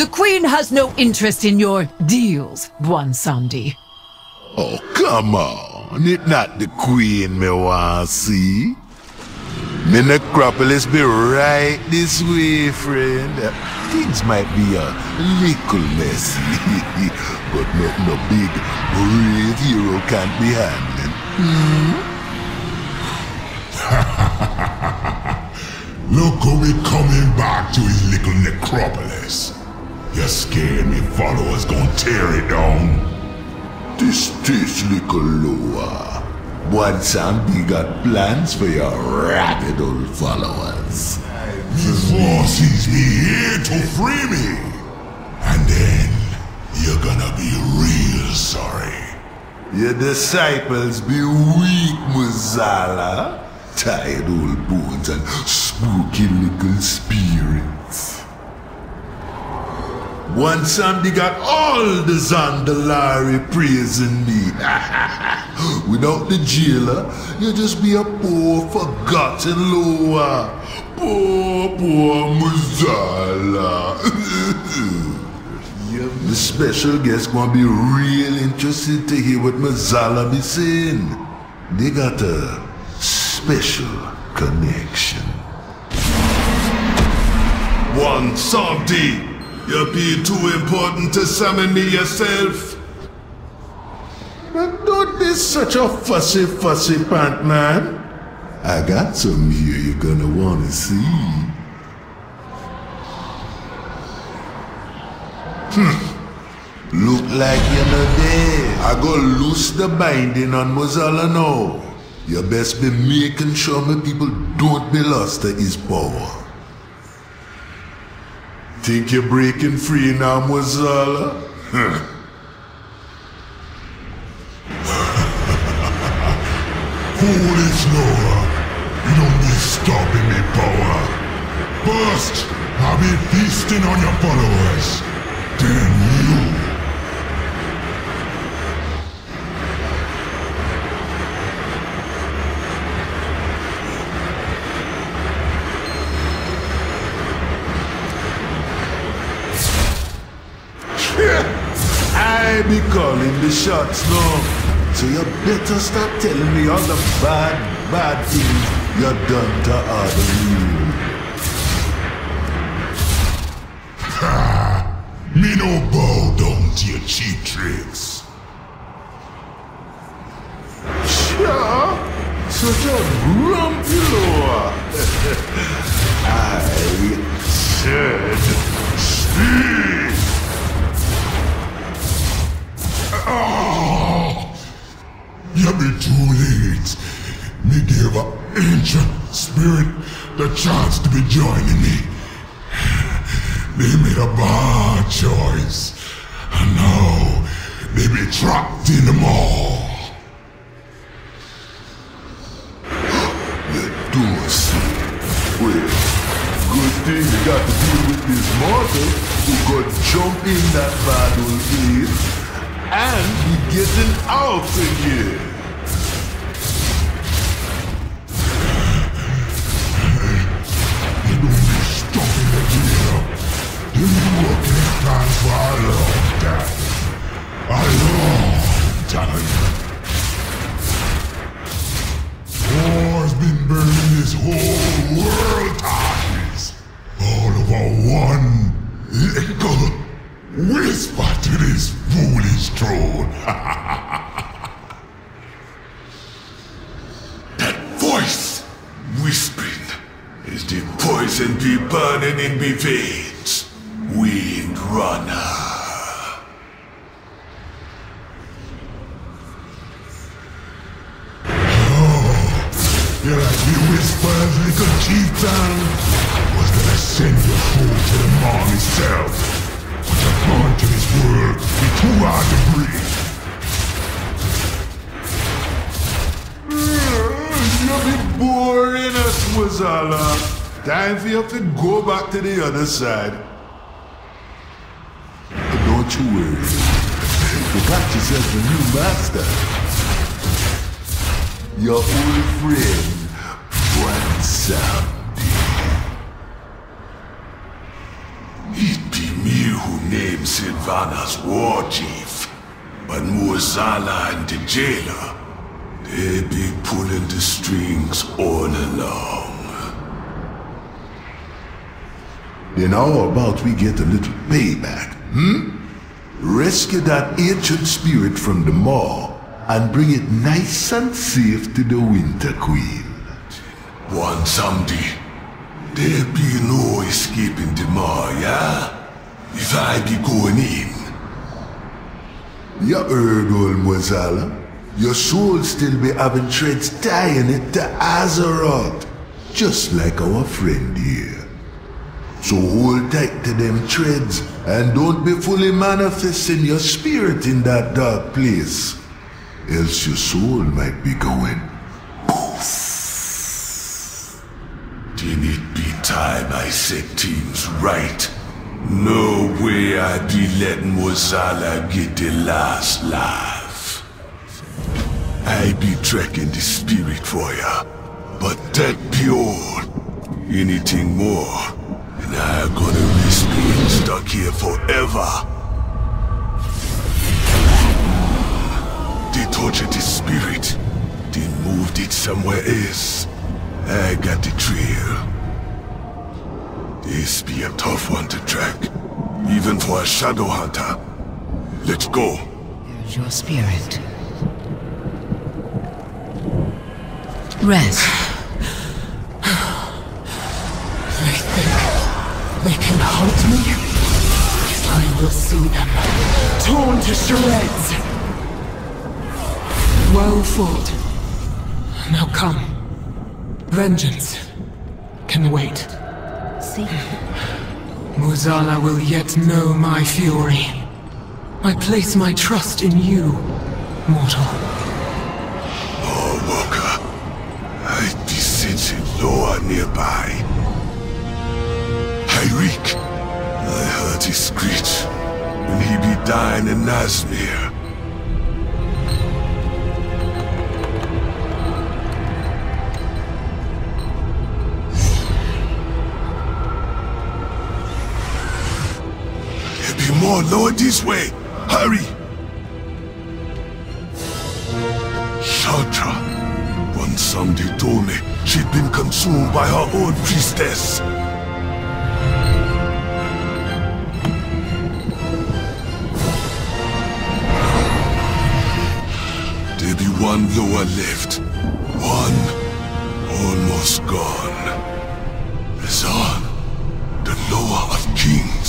The Queen has no interest in your deals, Bwonsamdi. Oh, come on. It not the Queen me want see. Me necropolis be right this way, friend. Things might be a little messy, but nothing a big, brave hero can't be handling. Hmm? Look who we coming back to his little necropolis. You scared me followers gonna tear it down? This this little loa. Bwonsamdi got plans for your rabid old followers. The forces me here to free me. And then you're gonna be real sorry. Your disciples be weak, Mueh'zala. Tired old bones and spooky little spirits. Bwonsamdi got all the Zandalari praising me. Without the jailer, you'll just be a poor, forgotten loa. Poor, poor Mueh'zala. the special guest gonna be real interested to hear what Mueh'zala be saying. They got a special connection. Bwonsamdi, you be too important to summon me yourself. But don't be such a fussy, fussy pant, man. I got some here you're gonna wanna see. Hmm. Look like you're not there. I go loose the binding on Mueh'zala now. You best be making sure my people don't be lost to his power. Think you're breaking free now, Mueh'zala? Foolish loa, you don't be stopping me power. First, I'll be feasting on your followers. Then you. I be calling the shots. So you better stop telling me all the bad, bad things you done to other you. Me no bow down to your cheap tricks. Sure, such a grumpy loa. ancient spirit the chance to be joining me. They made a bad choice. And now they be trapped in the Maw. Well, good thing you got to deal with this mortal who could jump in that bad old place and be getting out again. Little whisper to this foolish throne. That voice whispering is the poison be burning in me veins. Windrunner. Me whispers, little chieftain? Was gonna send your soul to the Maw itself. But you're born to this world, be too hard to breathe. Mm, be boring us, Mueh'zala. Time for you to go back to the other side. But don't you worry. You got yourself a new master. Your old friend, became war chief. But Mueh'zala and the jailer, they be pulling the strings all along. Then how about we get a little payback, hmm? Rescue that ancient spirit from the maw and bring it nice and safe to the Winter Queen. Bwonsamdi, there be no escaping the maw, yeah? If I be going in. You heard, old Mueh'zala? Your soul still be having threads tying it to Azeroth, just like our friend here. So hold tight to them threads and don't be fully manifesting your spirit in that dark place. Else your soul might be going Didn't it be time I set things right? No way I'd be letting Mueh'zala get the last laugh. I be tracking the spirit for ya, but that pure. Anything more, and I'm gonna risk being stuck here forever. They tortured the spirit, they moved it somewhere else. I got the trail. This be a tough one to track, even for a shadow hunter. Let's go. There's your spirit. Rest. They think they can hunt me? I will see them torn to shreds. Well fought. Now come. Vengeance can wait. See? Mueh'zala will yet know my fury. I place my trust in you, mortal. Oh, Walker. I'd be sensing loa nearby. Hir'eek. I heard his screech when he be dying in Nazmir. Lower this way. Hurry! Shadra. One someday told me she'd been consumed by her own priestess. There be one loa left. One almost gone. Rezan, the loa of kings.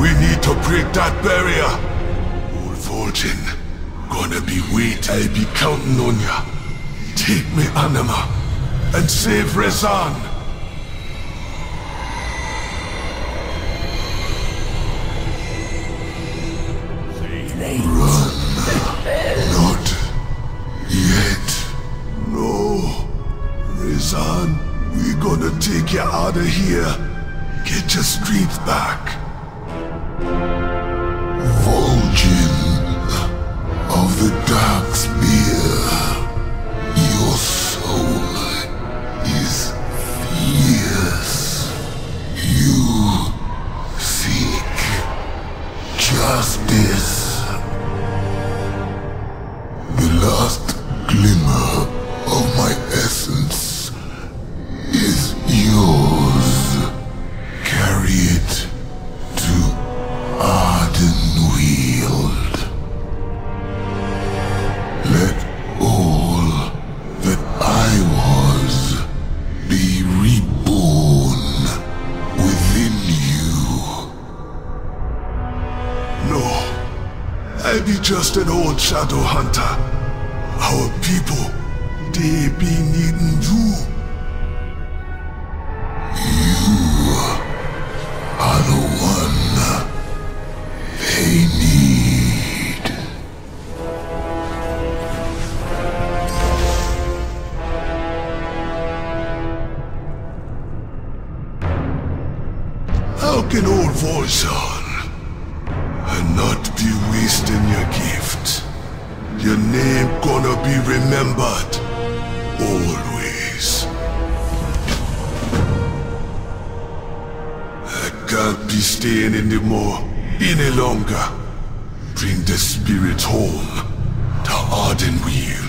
We need to break that barrier. Old Vol'jin, gonna be wait. I be counting on ya. Take me Anima and save Rezan. Not yet. No. Rezan, we gonna take you out of here. Get your strength back. Last glimmer of my essence is yours. Carry it to Ardenweald. Let all that I was be reborn within you. No. I be just an old shadow hunter. Our people, they be needing you. Are the one they need. How can old Vol'jin and not be wasting your gift? Your name be remembered always. I can't be staying anymore. any longer. Bring the spirit home to Ardenweald.